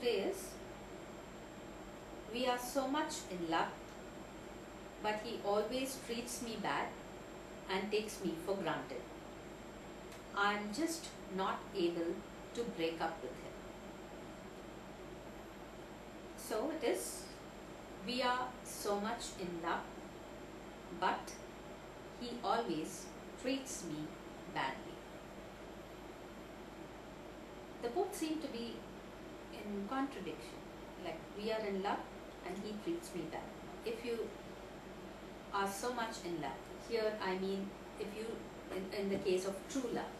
today is we are so much in love, but he always treats me bad and takes me for granted. I am just not able to break up with him. So it is, we are so much in love, but he always treats me badly. The both seem to be in contradiction. Like we are in love and he treats me bad. If you are so much in love, here I mean if you, in, in the case of true love,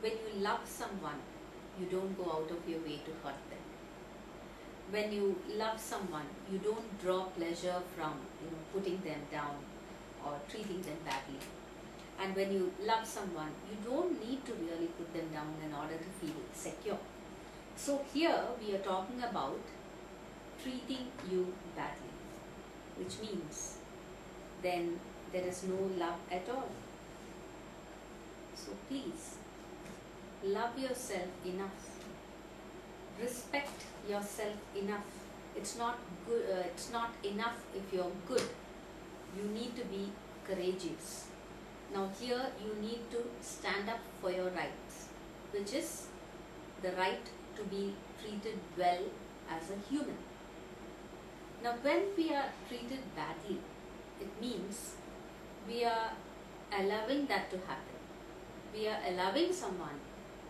when you love someone, you don't go out of your way to hurt them. When you love someone, you don't draw pleasure from you know putting them down or treating them badly. And when you love someone, you don't need to really put them down in order to feel secure. So here we are talking about treating you badly, which means then there is no love at all. So please love yourself enough, respect yourself enough. It's not good. Uh, it's not enough if you're good. You need to be courageous. Now here you need to stand up for your rights, which is the right to be treated well as a human. Now when we are treated badly, it means we are allowing that to happen. We are allowing someone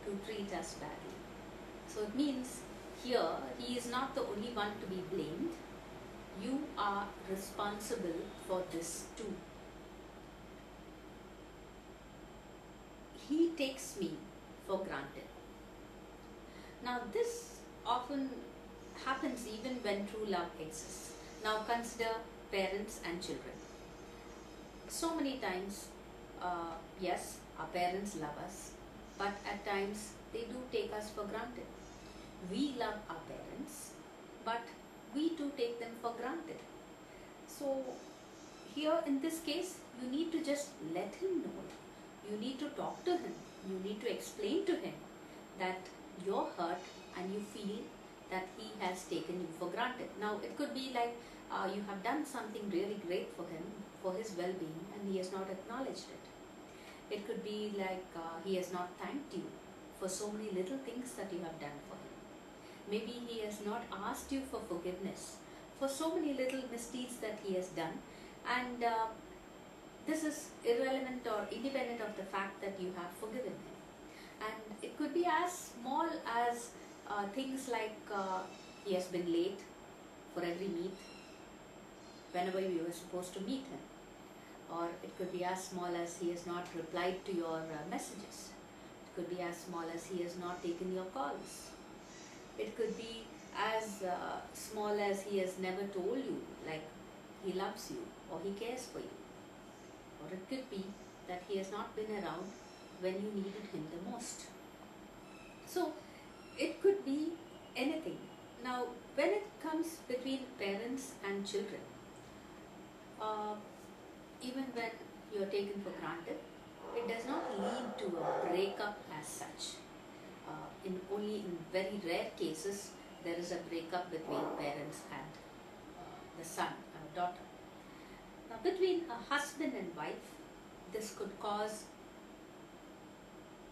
to treat us badly. So it means here he is not the only one to be blamed. You are responsible for this too. He takes me for granted. Now this often happens even when true love exists. Now consider parents and children. So many times, uh, yes, our parents love us, but at times they do take us for granted. We love our parents, but we do take them for granted. So, here in this case, you need to just let him know. You need to talk to him. You need to explain to him that you're hurt and you feel that he has taken you for granted. Now, it could be like uh, you have done something really great for him, for his well being, and he has not acknowledged it. It could be like uh, he has not thanked you for so many little things that you have done for him. Maybe he has not asked you for forgiveness for so many little misdeeds that he has done, and uh, this is irrelevant or independent of the fact that you have forgiven him. And it could be as small as uh, things like uh, he has been late for every meet whenever you were supposed to meet him. Or it could be as small as he has not replied to your uh, messages. It could be as small as he has not taken your calls. It could be as uh, small as he has never told you like he loves you or he cares for you. Or it could be that he has not been around when you needed him the most so it could be anything now when it comes between parents and children uh, even when you are taken for granted, it does not lead to a breakup as such. Uh, in only in very rare cases, there is a breakup between parents and uh, the son or daughter. Now, between a husband and wife, this could cause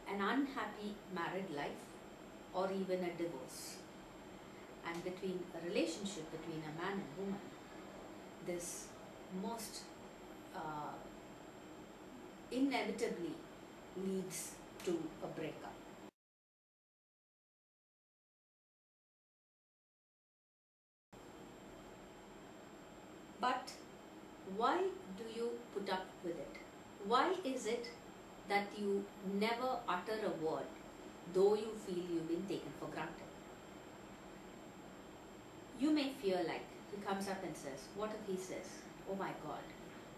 an unhappy married life or even a divorce. And between a relationship between a man and woman, this most uh, inevitably leads to a breakup. But why do you put up with it? Why is it that you never utter a word though you feel you've been taken for granted? You may feel like he comes up and says, What if he says, Oh my God,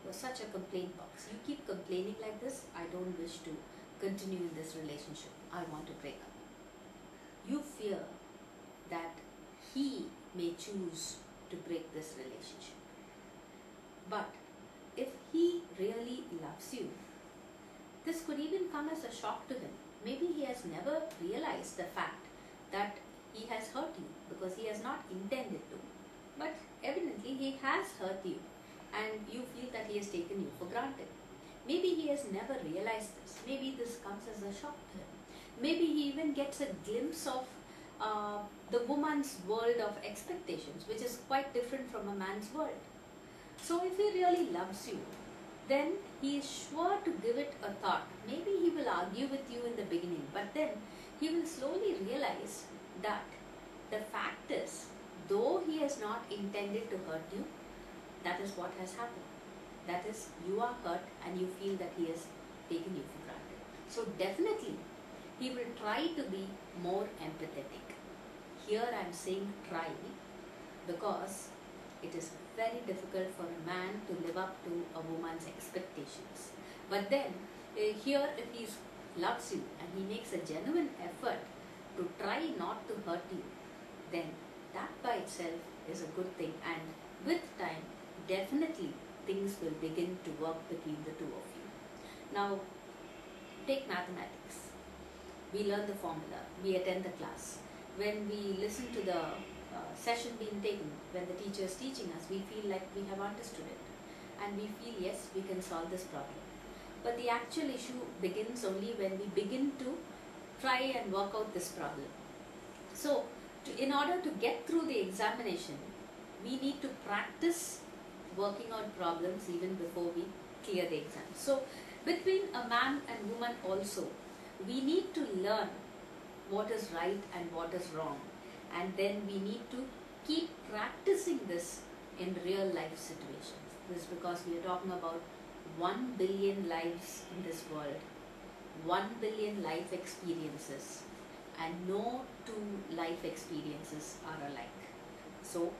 you're such a complaint box. You keep complaining like this, I don't wish to continue in this relationship. I want to break up. You fear that he may choose to break this relationship. But if he really loves you, this could even come as a shock to him. Maybe he has never realized the fact that he has hurt you because he has not intended to. But evidently he has hurt you and you feel that he has taken you for granted. Maybe he has never realized this. Maybe this comes as a shock to him. Maybe he even gets a glimpse of uh, the woman's world of expectations, which is quite different from a man's world. So if he really loves you, then he is sure to give it a thought. Maybe he will argue with you in the beginning, but then he will slowly realize that the fact is, though he has not intended to hurt you, that is what has happened. That is, you are hurt and you feel that he has taken you for granted. So, definitely, he will try to be more empathetic. Here I am saying try because it is very difficult for a man to live up to a woman's expectations. But then, uh, here if he loves you and he makes a genuine effort to try not to hurt you, then that by itself is a good thing. And with time, definitely things will begin to work between the two of you. Now, take mathematics. We learn the formula, we attend the class. When we listen to the uh, session being taken, when the teacher is teaching us, we feel like we have understood it. And we feel, yes, we can solve this problem. But the actual issue begins only when we begin to try and work out this problem. So, to, in order to get through the examination, we need to practice working out problems even before we clear the exam. So, between a man and woman also, we need to learn what is right and what is wrong. And then we need to keep practicing this in real life situations. This is because we are talking about 1 billion lives in this world, 1 billion life experiences and no two life experiences are alike. So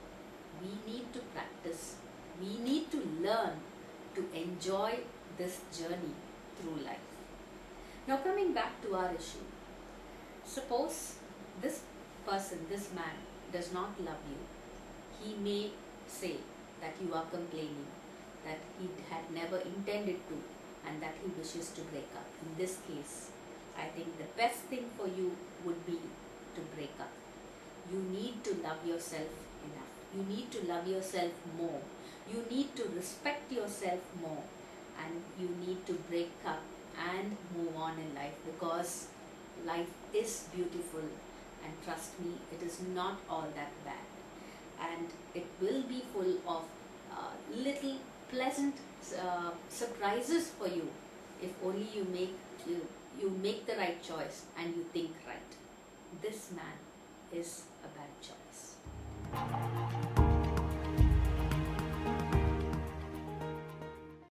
we need to practice, we need to learn to enjoy this journey through life. Now coming back to our issue, suppose this person, this man does not love you. He may say that you are complaining, that he had never intended to and that he wishes to break up. In this case, I think the best thing for you would be to break up. You need to love yourself enough. You need to love yourself more. You need to respect yourself more. And you need to break up and move on in life because life is beautiful and trust me, it is not all that bad. And it will be full of uh, little pleasant uh, surprises for you if only you make you you make the right choice and you think right. This man is a bad choice.